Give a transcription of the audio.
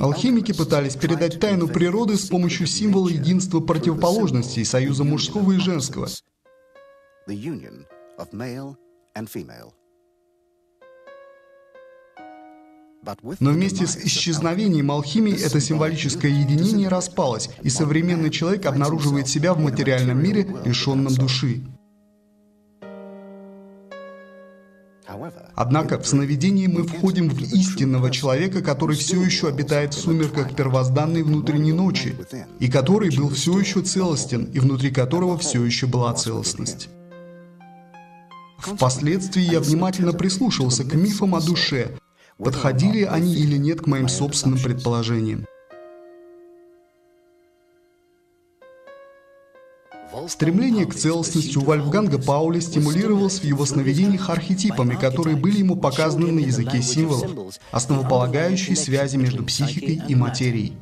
Алхимики пытались передать тайну природы с помощью символа единства противоположностей, союза мужского и женского. Но вместе с исчезновением алхимии это символическое единение распалось, и современный человек обнаруживает себя в материальном мире, лишенном души. Однако в сновидении мы входим в истинного человека, который все еще обитает в сумерках первозданной внутренней ночи, и который был все еще целостен, и внутри которого все еще была целостность. Впоследствии я внимательно прислушался к мифам о душе, подходили они или нет к моим собственным предположениям. Стремление к целостности у Вольфганга Пауля стимулировалось в его сновидениях архетипами, которые были ему показаны на языке символов, основополагающие связи между психикой и материей.